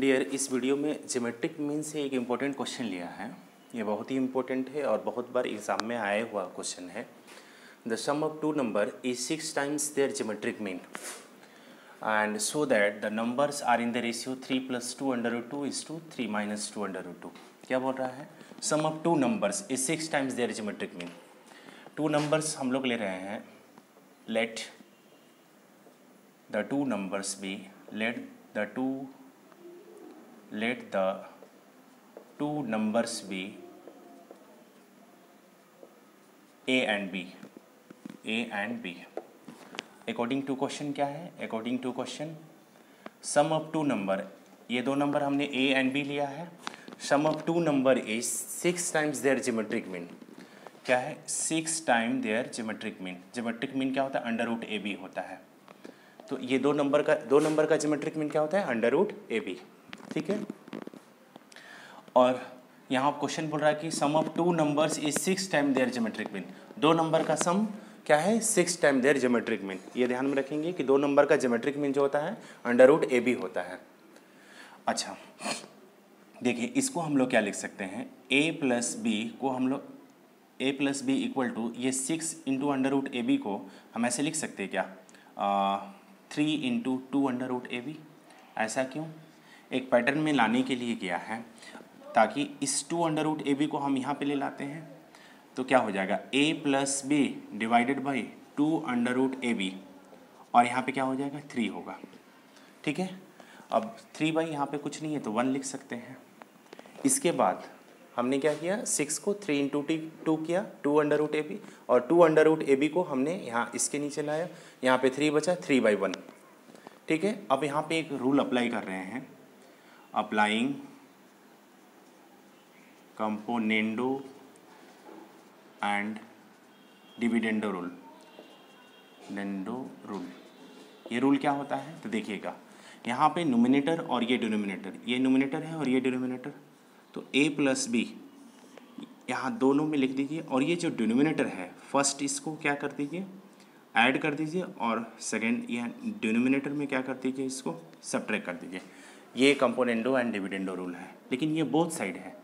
Dear इस video में geometric mean से एक इम्पोर्टेंट क्वेश्चन लिया है। ये बहुत ही इम्पोर्टेंट है और बहुत बार एग्ज़ाम में आया हुआ क्वेश्चन है। The sum of two number is six times their geometric mean and so that the numbers are in the ratio three plus two under two is to three minus two under two क्या बोल रहा है? Sum of two numbers is six times their geometric mean two numbers हम लोग ले रहे हैं। Let the two numbers be let the two let the two numbers be a and b. A and b. According to question क्या है? According to question sum of two number ये दो number हमने ए एंड बी लिया है. Sum of two number is six times their geometric mean क्या है? Six time their geometric mean geometric mean क्या होता है? अंडर रूट ए बी होता है. तो ये दो नंबर का, दो नंबर का जियोमेट्रिक मीन क्या होता है? अंडर रूट ए बी ठीक है? और यहाँ क्वेश्चन बोल रहा है कि sum of two numbers is six time their geometric mean दो नंबर का सम क्या है? Six time their geometric mean ये ध्यान में रखेंगे कि दो नंबर का जोमेट्रिक मीन जो होता है अंडर रूट ए बी होता है। अच्छा देखिए, इसको हम लोग क्या लिख सकते हैं? ए प्लस बी को हम लोग A plus B equal to ये six into under root A B को हम ऐसे लिख सकते हैं क्या? Three into two under root A B ऐसा क्यों? एक पैटर्न में लाने के लिए किया है, ताकि इस two under root A B को हम यहाँ पे ले लाते हैं तो क्या हो जाएगा? A plus B divided by two under root A B और यहाँ पे क्या हो जाएगा? थ्री होगा। ठीक है? अब थ्री बाई यहाँ पे कुछ नहीं है तो वन लिख सकते हैं। इसके बाद हमने क्या किया? सिक्स को थ्री इंटू टी टू किया two under root A B और two under root A B को हमने यहाँ इसके नीचे लाया। यहाँ पे थ्री बचा थ्री बाई वन ठीक है? अब यहाँ पे एक रूल अप्लाई कर रहे हैं। Applying componendo and dividendo rule डेंडो rule ये रूल क्या होता है? तो देखिएगा। यहाँ पे नोमिनेटर और ये डिनोमिनेटर ये नोमिनेटर है और ये डिनोमिनेटर तो ए प्लस बी यहाँ दोनों में लिख दीजिए और ये जो डिनोमिनेटर है फ़र्स्ट इसको क्या कर दीजिए? ऐड कर दीजिए और सेकेंड यह डिनोमिनेटर में क्या कर दीजिए इसको? सब्ट्रैक्ट कर दीजिए। ये कंपोनेंडो एंड डिविडेंडो रूल है। लेकिन ये बोथ साइड है।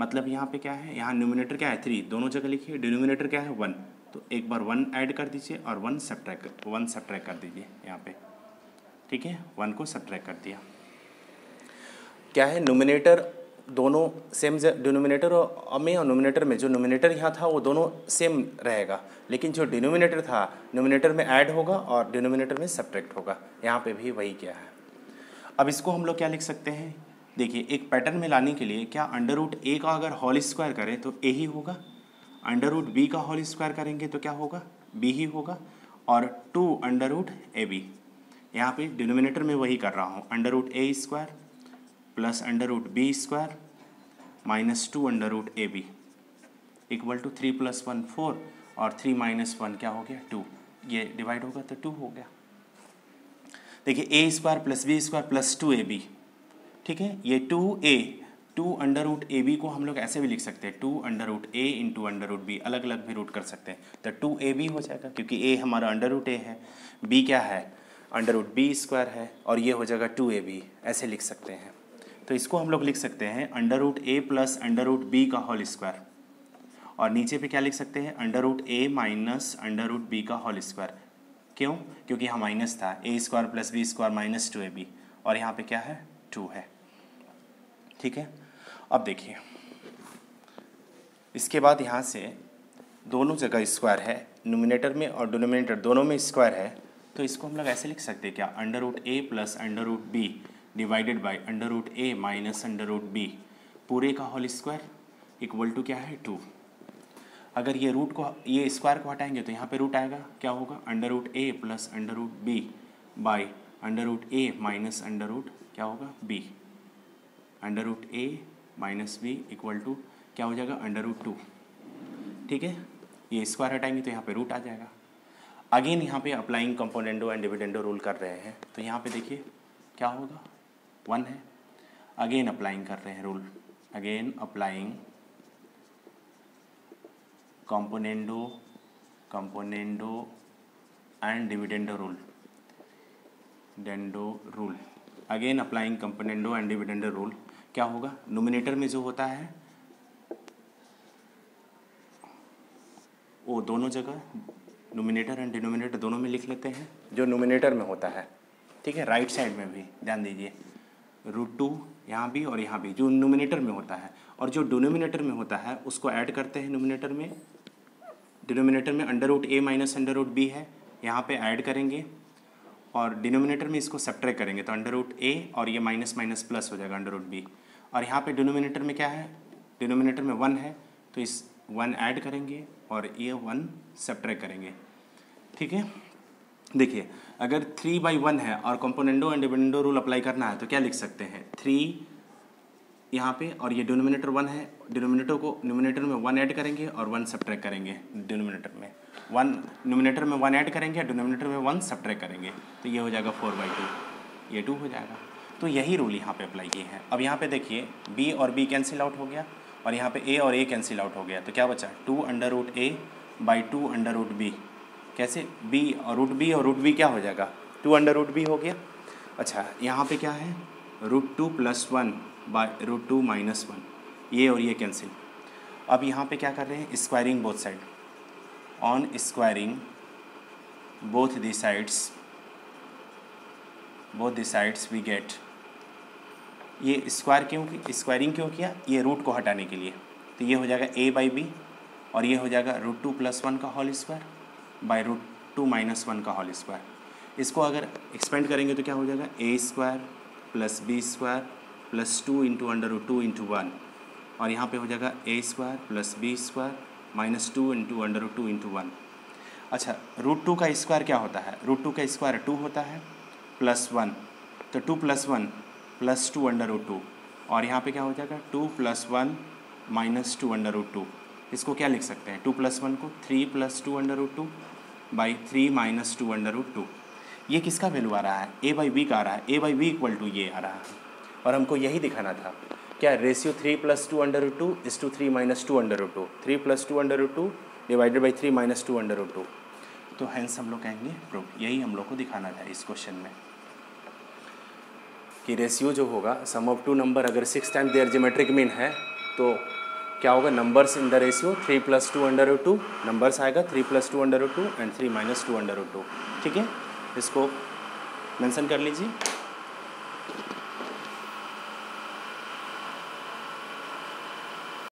मतलब यहाँ पे क्या है? यहाँ न्यूमिनेटर क्या है? थ्री दोनों जगह लिखिए। डिनोमिनेटर क्या है? वन तो एक बार वन ऐड कर दीजिए और वन सब्ट्रैक वन सब्ट्रैक कर दीजिए यहाँ पे। ठीक है? वन को सब्ट्रैक कर दिया। क्या है? नोमिनेटर दोनों सेम डिनोमिनेटर में और नोमिनेटर में जो नोमिनेटर यहाँ था, वो दोनों सेम रहेगा। लेकिन जो डिनोमिनेटर था नोमिनेटर में ऐड होगा और डिनोमिनेटर में सब्ट्रैक्ट होगा। यहाँ पे भी वही क्या है? अब इसको हम लोग क्या लिख सकते हैं? देखिए, एक पैटर्न में लाने के लिए क्या अंडर रूट ए का अगर होल स्क्वायर करें तो ए ही होगा। अंडर रूट बी का होल स्क्वायर करेंगे तो क्या होगा? बी ही होगा। और two under root A B यहाँ पे डिनोमिनेटर में वही कर रहा हूँ। Under root A square plus under root B square minus two under root A B equal to three plus one four और थ्री माइनस वन क्या हो गया? टू ये डिवाइड होगा तो टू हो गया। देखिए A square plus B square plus two A B ठीक है? ये two A two under root A B को हम लोग ऐसे भी लिख सकते हैं two under root A into under root B अलग अलग भी रूट कर सकते हैं। तो टू ए बी हो जाएगा, क्योंकि ए हमारा अंडर रूट ए है। बी क्या है? अंडर रूट बी स्क्वायर है, और ये हो जाएगा टू ए बी ऐसे लिख सकते हैं। तो इसको हम लोग लिख सकते हैं under root A plus under root B का होल स्क्वायर और नीचे पे क्या लिख सकते हैं? Under root A minus under root B का होल स्क्वायर क्यों? क्योंकि यहाँ माइनस था। A square plus B square minus two A B और यहाँ पे क्या है? टू है। ठीक है? अब देखिए। इसके बाद यहाँ से दोनों जगह स्क्वायर है नोमिनेटर में और डिनोमिनेटर दोनों में स्क्वायर है तो इसको हम लोग ऐसे लिख सकते हैं क्या? Under root A plus under root B divided by under root A minus under root B पूरे का होल स्क्वायर इक्वल टू क्या है? टू अगर ये रूट को, ये स्क्वायर को हटाएँगे तो यहाँ पे रूट आएगा, क्या होगा? Under root A plus under root B by under root A minus under root क्या होगा? B under root A minus B equal to क्या हो जाएगा? अंडर रूट टू ठीक है? ये स्क्वायर हटाएँगे तो यहाँ पे रूट आ जाएगा। अगेन यहाँ पे applying componendo and dividendo rule कर रहे हैं। तो यहाँ पे देखिए, क्या होगा? वन है। अगेन अप्लाइंग कर रहे हैं rule again applying componendo componendo and dividendo rule डेंडो rule again applying componendo and dividendo rule क्या होगा? नोमिनेटर में जो होता है, वो दोनों जगह नोमिनेटर एंड डिनोमिनेटर दोनों में लिख लेते हैं, जो नोमिनेटर में होता है। ठीक है? राइट साइड में भी, ध्यान दीजिए। रूट टू यहाँ भी और यहाँ भी, जो नोमिनेटर में होता है। और जो डिनोमिनेटर में होता है, उसको ऐड करते हैं नोमिनेटर में। डिनोमिनेटर में under root A minus under root B है, यहाँ पे ऐड करेंगे और डिनोमिनेटर में इसको सब्ट्रैक्ट करेंगे तो अंडर रूट ए और ये माइनस माइनस प्लस हो जाएगा अंडर रूट बी। और यहाँ पे डिनोमिनेटर में क्या है? डिनोमिनेटर में वन है तो इस वन ऐड करेंगे और ये वन सब्ट्रैक्ट करेंगे। ठीक है? देखिए, अगर थ्री बाई वन है और componendo and dividendo rule apply करना है तो क्या लिख सकते हैं? थ्री यहाँ पे, और ये डिनोमिनेटर वन है। डिनोमिनेटर को डिनोमिनेटर में वन ऐड करेंगे और वन सब्ट्रैक्ट करेंगे डिनोमिनेटर में। वन डिनोमिनेटर में वन ऐड करेंगे डिनोमिनेटर में वन सब्ट्रैक्ट करेंगे। तो ये हो जाएगा फोर बाई टू ये टू हो जाएगा। तो यही रूल यहाँ पे अप्लाई किए हैं। अब यहाँ पे देखिए बी और बी कैंसिल आउट हो गया, और यहाँ पे ए और ए कैंसिल आउट हो गया। तो क्या बचा? Two under root A by two under root B कैसे? बी और रूट बी और रूट बी क्या हो जाएगा? टू अंडर रूट बी हो गया। अच्छा यहाँ पे क्या है? Root two plus one by root two minus one ये और ये कैंसिल अब यहाँ पे क्या कर रहे हैं? Squaring both side on squaring both the sides both the sides we get ये स्क्वायर क्यों स्क्वायरिंग क्यों किया? ये रूट को हटाने के लिए. तो ये हो जाएगा ए बाई बी और ये हो जाएगा रूट टू प्लस वन का whole square by root two minus one का होल स्क्वायर इसको अगर एक्सपेंड करेंगे तो क्या हो जाएगा? A square plus B square plus two into under root two into one और यहाँ पे हो जाएगा A square plus B square minus two into under root two into one अच्छा रूट टू का स्क्वायर क्या होता है? रूट टू का स्क्वायर टू होता है प्लस वन तो two plus one plus two under root two और यहाँ पे क्या हो जाएगा? Two plus one minus two under root two इसको क्या लिख सकते हैं? टू प्लस वन को three plus two under root two by three minus two under root two ये किसका वैल्यू आ रहा है? ए बाई बी का आ रहा है। A by V equal to ये आ रहा है। और हमको यही दिखाना था। क्या ratio three plus two under two is to three minus two under two three plus two under two divided by three minus two under two तो हैंस हम लोग कहेंगे प्रूफ यही हम लोग को दिखाना था इस क्वेश्चन में। कि रेशियो जो होगा सम ऑफ़ टू नंबर अगर six time their geometric mean है तो क्या होगा? Numbers in the ratio three plus two under two numbers आएगा three plus two under two and three minus two under two ठीक है? इसको मेंशन कर लीजिए।